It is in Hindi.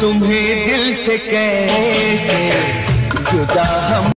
तुम्हें दिल से कैसे जुदा हम